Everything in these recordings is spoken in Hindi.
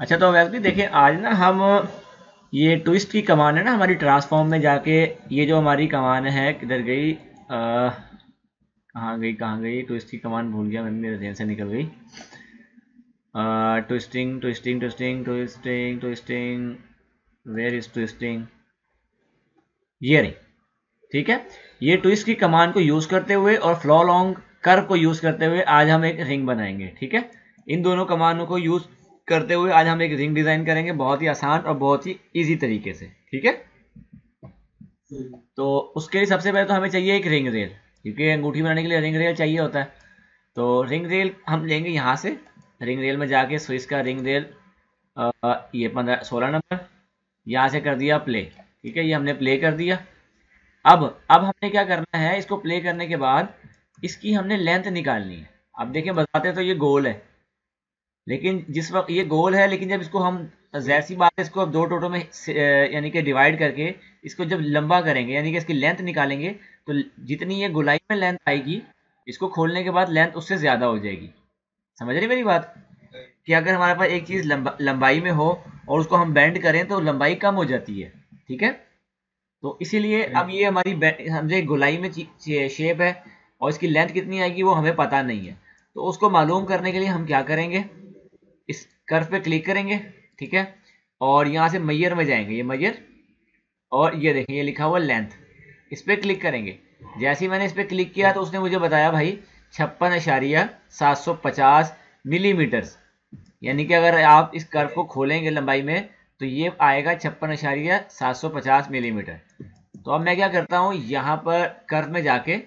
अच्छा तो व्यक्ति देखिए, आज ना हम, ये ट्विस्ट की कमान है ना हमारी ट्रांसफॉर्म में जाके, ये जो हमारी कमान है, किधर गई? कहाँ गई कहाँ गई? ट्विस्ट की कमान भूल गया मेरे ध्यान से निकल गई। Twisting twisting twisting twisting twisting where is twisting ये रही, ठीक है? ये ट्विस्ट की कमान को यूज़ करते हुए और फ्लो लॉन्ग कर को यूज़ करते हुए आज हम एक रिंग बनाएँगे, ठीक है? इन दोनों कमानों को यूज़ करते हुए आज हम एक रिंग डिज़ाइन करेंगे बहुत ही आसान और बहुत ही इजी तरीके से, ठीक है? तो उसके लिए सबसे पहले तो हमें चाहिए एक रिंग रेल, क्योंकि अंगूठी बनाने के लिए रिंग रेल चाहिए होता है। तो रिंग रेल हम लेंगे यहाँ से, रिंग रेल में जाके स्विस का रिंग रेल ये पंद्रह, सोलह नंबर, यहाँ से कर दिया प्ले ठीक है? ये हमने प्ले कर दिया। अब अब हमने क्या करना है, इसको प्ले करने के बाद इसकी हमने लेंथ निकालनी है। अब देखें बताते तो ये गोल है। लेकिन जिस वक्त ये गोल है लेकिन जब इसको हम जैर सी बात है इसको अब दो टोटो में यानी कि डिवाइड करके इसको जब लंबा करेंगे यानी कि इसकी लेंथ निकालेंगे तो जितनी ये गुलाई में लेंथ आएगी इसको खोलने के बाद लेंथ उससे ज़्यादा हो जाएगी। समझ रही मेरी बात? कि अगर हमारे पास एक चीज़ लंबा लंबाई में हो और उसको हम बैंड करें तो लंबाई कम हो जाती है ठीक है? तो इसीलिए अब ये हमारी समझे गोलाई में शेप है और इसकी लेंथ कितनी आएगी वो हमें पता नहीं है। तो उसको मालूम करने के लिए हम क्या करेंगे? इस कर्व पे क्लिक करेंगे, ठीक है? और यहाँ से मैयर में जाएँगे, ये मैयर और ये देखें, ये लिखा हुआ लेंथ इस पर क्लिक करेंगे। जैसे ही मैंने इस पर क्लिक किया तो उसने मुझे बताया, भाई, छप्पन अशारिया सात सौ पचास मिलीमीटर्स यानी कि अगर आप इस कर्व को खोलेंगे लंबाई में तो ये आएगा छप्पन अशारिया सात सौ पचास मिलीमीटर तो अब मैं क्या करता हूँ, यहाँ पर कर्व में जाके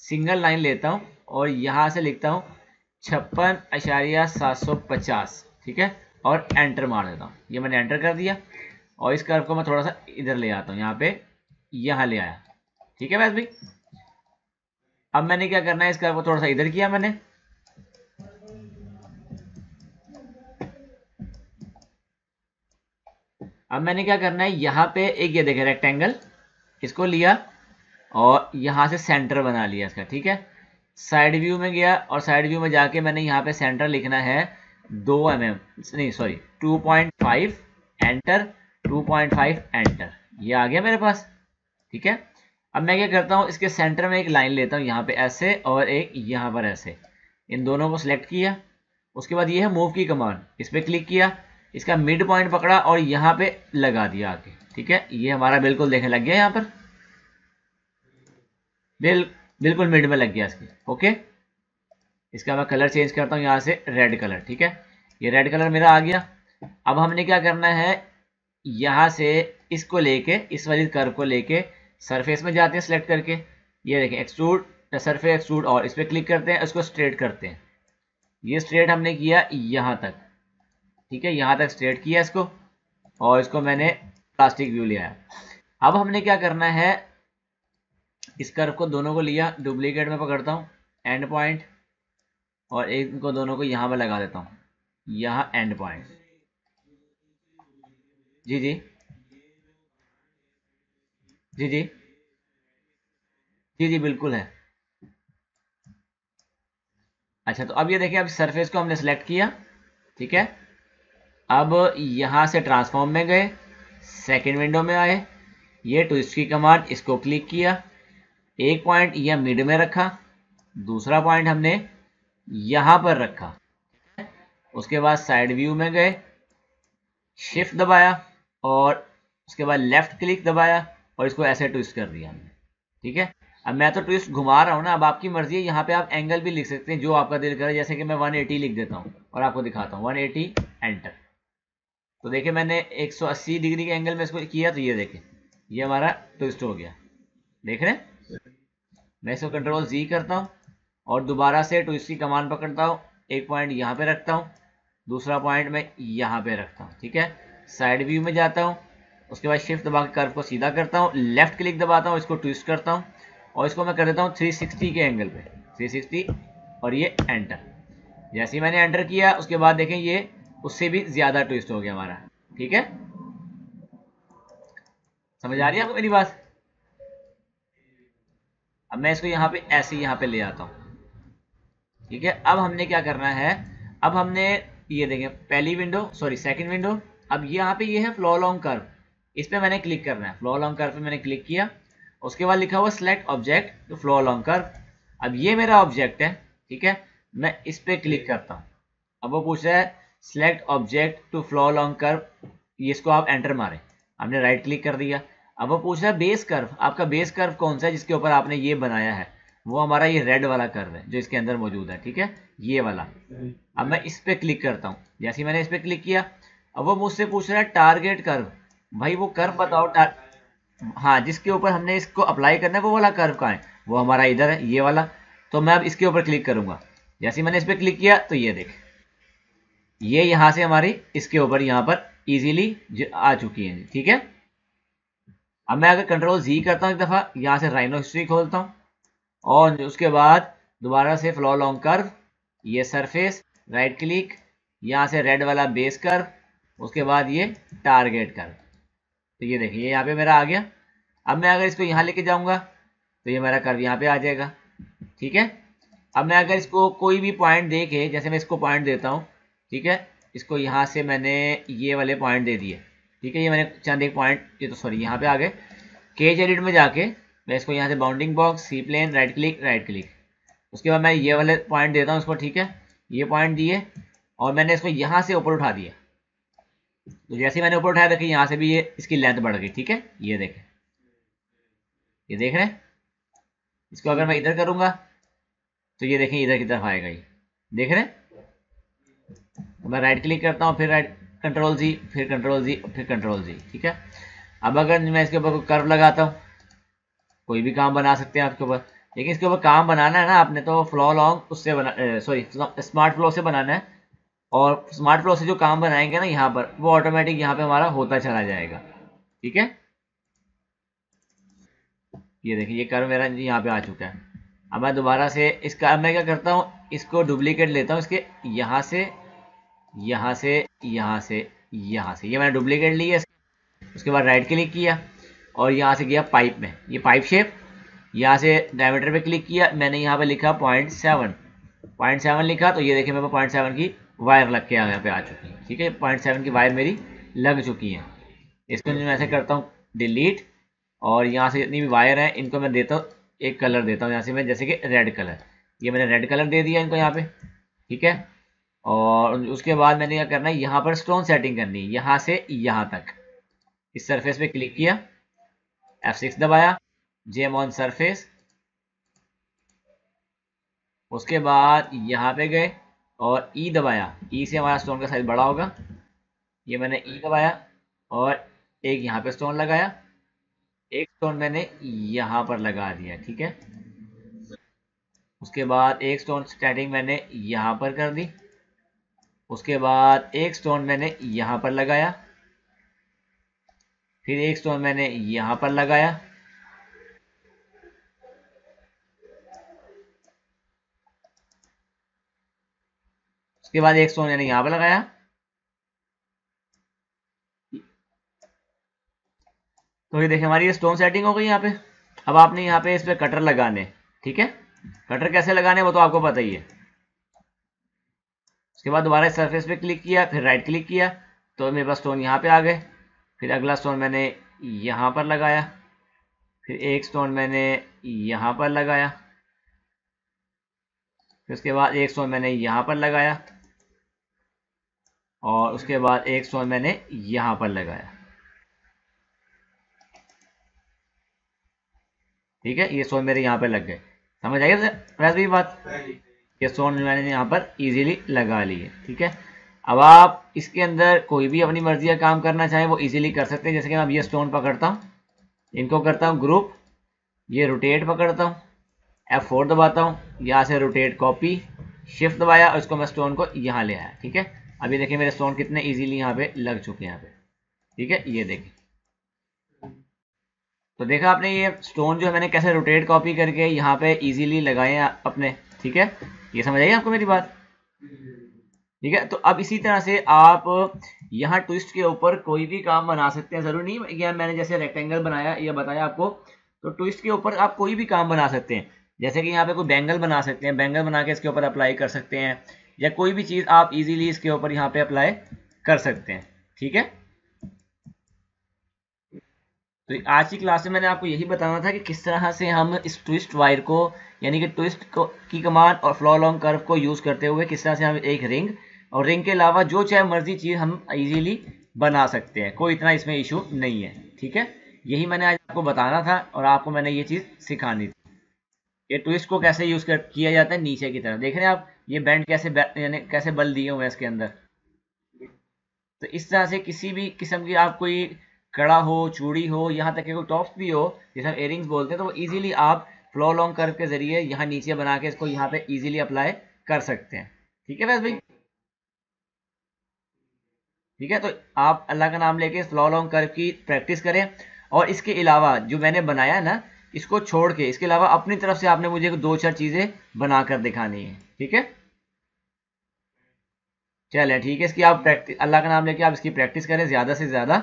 सिंगल लाइन लेता हूँ, और यहाँ से लिखता हूँ, छप्पन अशारिया सात सौ पचास। ठीक है? और एंटर मार देता हूँ। ये मैंने एंटर कर दिया। और इस कर्व को मैं थोड़ा सा इधर ले आता हूँ। यहाँ पे यहाँ ले आया। ठीक है वैसे भाई अब मैंने क्या करना है? इस कर्व को थोड़ा सा इधर किया मैंने। अब मैंने क्या करना है? यहाँ पे एक ये देखे रेक्टेंगल इसको लिया और यहाँ से सेंटर बना लिया इसका। ठीक है? साइड व्यू में गया और साइड व्यू में जाके मैंने यहाँ पे सेंटर लिखना है। दो एम एम नहीं sorry two point five enter two point five enter ये आ गया मेरे पास, ठीक है? अब मैं क्या करता हूँ, इसके सेंटर में एक लाइन लेता हूँ, यहाँ पे ऐसे और एक यहाँ पर ऐसे. इन दोनों को सिलेक्ट किया, उसके बाद ये है मूव की कमांड इस पर क्लिक किया, इसका मिड पॉइंट पकड़ा और यहाँ पे लगा दिया आके ठीक है? ये हमारा बिल्कुल देखने लग गया यहाँ पर. बिल, बिल्कुल मिड में लग गया इसके ओके इसका मैं कलर चेंज करता हूँ यहाँ से रेड कलर ठीक है? ये रेड कलर मेरा आ गया। अब हमने क्या करना है? यहाँ से इसको लेके, इस वाली कर्व को लेके सरफेस में जाते हैं सिलेक्ट करके। ये देखें एक्सट्रूड सरफेस एक्सट्रूड और इस पर क्लिक करते हैं, इसको स्ट्रेट करते हैं। ये स्ट्रेट हमने किया यहाँ तक, ठीक है? यहाँ तक स्ट्रेट किया इसको और इसको मैंने प्लास्टिक व्यू लिया अब हमने क्या करना है? इस कर्व को दोनों को लिया डुप्लीकेट में पकड़ता हूँ एंड पॉइंट और एक को दोनों को यहाँ पर लगा देता हूँ। यहाँ एंड पॉइंट जी जी। जी जी। जी जी, बिल्कुल है। अच्छा तो अब ये देखिए, अब सरफेस को हमने सेलेक्ट किया। ठीक है? अब यहाँ से ट्रांसफॉर्म में गए। सेकेंड विंडो में आए। ये ट्विस्ट की कमांड इसको क्लिक किया। एक पॉइंट यह मिड में रखा। दूसरा पॉइंट हमने यहाँ पर रखा। उसके बाद साइड व्यू में गए शिफ्ट दबाया और उसके बाद लेफ़्ट क्लिक दबाया और इसको ऐसे ट्विस्ट कर दिया हमने। ठीक है? अब मैं तो ट्विस्ट घुमा रहा हूँ ना, अब आपकी मर्ज़ी है, यहाँ पे आप एंगल भी लिख सकते हैं, जो आपका दिल करे, जैसे कि मैं 180 लिख देता हूँ और आपको दिखाता हूँ। 180 एंटर तो देखिए, मैंने 180 डिग्री के एंगल में इसको किया तो ये देखें, ये हमारा ट्विस्ट हो गया। देख रहे हैं? मैं इसको कंट्रोल जी करता हूँ। और दोबारा से ट्विस्ट की कमान पकड़ता हूँ, एक पॉइंट यहाँ पे रखता हूँ, दूसरा पॉइंट मैं यहाँ पे रखता हूँ, ठीक है? साइड व्यू में जाता हूँ, उसके बाद शिफ्ट दबा के कर्व को सीधा करता हूँ लेफ़्ट क्लिक दबाता हूँ, इसको ट्विस्ट करता हूँ, और इसको मैं कर देता हूँ 360 के एंगल पे 360 और ये एंटर जैसे ही मैंने एंटर किया, उसके बाद देखें ये, उससे भी ज़्यादा ट्विस्ट हो गया हमारा, ठीक है? समझ आ रही है आपको मेरी बात? अब मैं इसको यहाँ पे ऐसे यहाँ पे ले आता हूँ। ठीक है? अब हमने क्या करना है? अब हमने ये देखें, पहली विंडो सॉरी सेकंड विंडो अब यहाँ पे ये है फ्लो लॉन्ग कर्व इस पर मैंने क्लिक करना है। फ्लो लॉन्ग कर्व पे मैंने क्लिक किया। उसके बाद लिखा हुआ select object to flow along curve अब ये मेरा ऑब्जेक्ट है, ठीक है? मैं इस पर क्लिक करता हूँ। अब वो पूछ रहा है select object to flow along curve इसको आप एंटर मारें। आपने राइट क्लिक कर दिया। अब वो पूछ रहा है बेस कर्व आपका बेस कर्व कौन सा है जिसके ऊपर आपने ये बनाया है? वो हमारा ये रेड वाला कर्व है जो इसके अंदर मौजूद है ठीक है? ये वाला। अब मैं इस पर क्लिक करता हूँ। जैसे मैंने इस पर क्लिक किया अब वो मुझसे पूछ रहा है टारगेट कर्व भाई वो कर्व बताओ टार... हाँ जिसके ऊपर हमने इसको अप्लाई करना है वो वाला कर्व कहाँ है? वो हमारा इधर है ये वाला। तो मैं अब इसके ऊपर क्लिक करूँगा। जैसे मैंने इस पर क्लिक किया तो ये देख। ये यहाँ से हमारी इसके ऊपर यहाँ पर इजीली आ चुकी है ठीक है? अब मैं अगर कंट्रोल जी करता हूँ एक दफ़ा यहाँ से राइनो हिस्ट्री खोलता हूँ। और उसके बाद दोबारा से फ्लो लॉन्ग कर्व ये सरफेस राइट क्लिक यहाँ से रेड वाला बेस कर्व उसके बाद ये टारगेट कर्व तो ये देखिए यहाँ पे मेरा आ गया। अब मैं अगर इसको यहाँ लेके जाऊँगा तो ये मेरा कर्व यहाँ पे आ जाएगा। ठीक है? अब मैं अगर इसको कोई भी पॉइंट दे के जैसे मैं इसको पॉइंट देता हूँ, ठीक है? इसको यहाँ से मैंने ये वाले पॉइंट दे दिए। ठीक है? ये मैंने, चंद एक पॉइंट ये तो सॉरी यहाँ पे आ गए। केज एडिट में जाके मैं इसको यहाँ से bounding box C plane right click right click उसके बाद मैं ये वाले पॉइंट देता हूँ इसको, ठीक है? ये पॉइंट दिए और मैंने इसको यहाँ से ऊपर उठा दिया। तो जैसे मैंने ऊपर उठाया, देखिए यहाँ से भी ये इसकी लेंथ बढ़ गई, ठीक है? ये देखें। ये देख रहे हैं? इसको अगर मैं इधर करूँगा तो ये देखें, इधर की तरफ़ आएगा ये। देख रहे हैं? तो मैं राइट क्लिक करता हूँ, फिर राइट कंट्रोल जी फिर कंट्रोल जी फिर कंट्रोल जी ठीक है? अब अगर मैं इसके ऊपर कर्व लगाता हूँ कोई भी काम बना सकते हैं आपके ऊपर। लेकिन इसके ऊपर काम बनाना है ना, आपने तो फ्लो लॉन्ग उससे बना सॉरी स्मार्ट फ्लो से बनाना है। और स्मार्ट फ्लो से जो काम बनाएँगे ना यहाँ पर, वो ऑटोमेटिक यहाँ पे हमारा होता चला जाएगा। ठीक है? ये देखिए, ये कर्व मेरा यहाँ पे आ चुका है। अब मैं दोबारा से इसका मैं क्या करता हूँ, इसको डुप्लीकेट लेता हूँ, इसके यहाँ से यहाँ से यहाँ से यहाँ से। ये मैंने डुप्लीकेट लिया उसके बाद राइट क्लिक किया। और यहाँ से गया पाइप में। ये पाइप शेप यहाँ से डायमीटर पे क्लिक किया, मैंने यहाँ पे लिखा पॉइंट सेवन पॉइंट सेवन लिखा तो ये देखिए मेरे पॉइंट सेवन की वायर लग के यहाँ पे आ चुकी है। ठीक है पॉइंट सेवन की वायर मेरी लग चुकी है। इसको मैं ऐसे करता हूँ डिलीट और यहाँ से जितनी भी वायर है, इनको मैं देता हूँ, एक कलर देता हूँ, यहाँ से मैं, जैसे कि रेड कलर ये मैंने रेड कलर दे दिया इनको यहाँ पे, ठीक है? और उसके बाद मैंने क्या करना है, यहाँ पर स्टोन सेटिंग करनी है, यहाँ से यहाँ तक। इस सरफेस पे क्लिक किया F6 दबाया जेम ऑन सरफेस उसके बाद यहाँ पे गए और e दबाया। E से हमारा स्टोन का साइज़ बड़ा होगा। ये मैंने e दबाया और एक यहाँ पे स्टोन लगाया। एक स्टोन मैंने यहाँ पर लगा दिया, ठीक है? उसके बाद एक स्टोन स्टैटिंग मैंने यहाँ पर कर दी। उसके बाद एक स्टोन मैंने यहाँ पर लगाया। फिर एक स्टोन मैंने यहाँ पर लगाया। उसके बाद एक स्टोन मैंने यहाँ पर लगाया। तो ये देखिए, हमारी ये स्टोन सेटिंग हो गई यहाँ पे। अब आपने यहाँ पे इस पे कटर लगाने, ठीक है? कटर कैसे लगाने वो तो आपको पता ही है। उसके बाद दोबारा सरफेस पे क्लिक किया, फिर राइट क्लिक किया तो मेरे पास स्टोन यहाँ पे आ गए। फिर अगला स्टोन मैंने यहाँ पर लगाया। फिर एक स्टोन मैंने यहाँ पर लगाया। फिर उसके बाद एक स्टोन मैंने यहाँ पर लगाया। और उसके बाद एक स्टोन मैंने यहाँ पर लगाया। ठीक है? ये स्टोन मेरे यहाँ पर लग गए। समझ आइए वैसे भी बात ये स्टोन मैंने यहाँ पर इजीली लगा लिए ठीक है? अब आप इसके अंदर कोई भी अपनी मर्ज़ी का काम करना चाहें, वो इजीली कर सकते हैं। जैसे कि मैं ये स्टोन पकड़ता हूँ, इनको करता हूँ ग्रुप ये रोटेट पकड़ता हूँ एफ़ फोर दबाता हूँ, यहाँ से रोटेट कॉपी शिफ्ट दबाया और इसको मैं स्टोन को यहाँ ले आया, ठीक है? अभी देखिए मेरे स्टोन कितने इजीली यहाँ पे लग चुके हैं यहाँ पे, ठीक है? ये देखिए। तो देखा आपने ये स्टोन जो मैंने कैसे रोटेट कॉपी करके यहाँ पे इजीली लगाए अपने, ठीक है? ये समझ आइए आपको मेरी बात? ठीक है? तो अब इसी तरह से आप यहाँ ट्विस्ट के ऊपर कोई भी काम बना सकते हैं। ज़रूर नहीं या मैंने जैसे रेक्टेंगल बनाया, या बताया आपको। तो ट्विस्ट के ऊपर आप कोई भी काम बना सकते हैं। जैसे कि यहाँ पे कोई बैंगल बना सकते हैं। बैंगल बना के इसके ऊपर अप्लाई कर सकते हैं। या कोई भी चीज़ आप इजीली इसके ऊपर यहाँ पे अप्लाई कर सकते हैं। ठीक है? तो आज की क्लास में मैंने आपको यही बताना था कि किस तरह से हम इस ट्विस्ट वायर को, यानी कि ट्विस्ट को, की कमान और फ्लो लॉन्ग कर्व को यूज़ करते हुए किस तरह से हम एक रिंग और रिंग के अलावा जो चाहे मर्ज़ी चीज़ हम इजीली बना सकते हैं, कोई इतना इसमें इशू नहीं है, ठीक है? यही मैंने आज आपको बताना था और आपको मैंने ये चीज़ सिखानी थी। ये ट्विस्ट को कैसे यूज़ कर, किया जाता है नीचे की तरफ़। देख रहे हैं आप, ये बैंड कैसे यानी कैसे बल दिए हुए हैं इसके अंदर। तो इस तरह से किसी भी किस्म की आप कोई कड़ा हो, चूड़ी हो, यहाँ तक कि कोई टॉप्स भी हो जैसे हम एयरिंग्स बोलते हैं तो वो इजीली आप फ्लो लॉन्ग कर्व के ज़रिए यहाँ नीचे बना के इसको यहाँ पे इजीली अप्लाई कर सकते हैं। ठीक है वैसे भाई ठीक है? तो आप अल्लाह का नाम लेके फ्लो लॉन्ग कर्व की प्रैक्टिस करें। और इसके अलावा जो मैंने बनाया ना, इसको छोड़ के, इसके अलावा अपनी तरफ़ से आपने मुझे दो चार चीज़ें बनाकर दिखानी है। ठीक है? चले, ठीक है, इसकी आप प्रैक्टिस अल्लाह का नाम लेके आप इसकी प्रैक्टिस करें, ज़्यादा से ज़्यादा।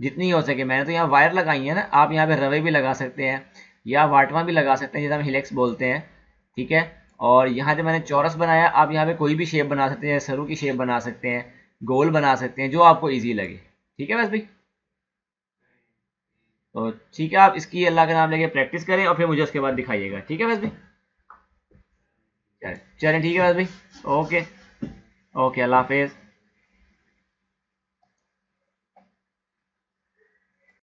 जितनी हो सके, मैंने तो यहाँ वायर लगाई है ना, आप यहाँ पे रवे भी लगा सकते हैं, या वाटवा भी लगा सकते हैं, जैसे हम हिलेक्स बोलते हैं। ठीक है? और यहाँ जब मैंने चौरस बनाया, आप यहाँ पे कोई भी शेप बना सकते हैं सरू की शेप बना सकते हैं। गोल बना सकते हैं, जो आपको ईजी लगे। ठीक है बस भाई? तो ठीक है, आप इसकी अल्लाह का नाम लेके प्रैक्टिस करें और फिर मुझे उसके बाद दिखाइएगा। ठीक है बस भाई? चलें ठीक है बस भाई? ओके ओके अल्लाह हाफिज़।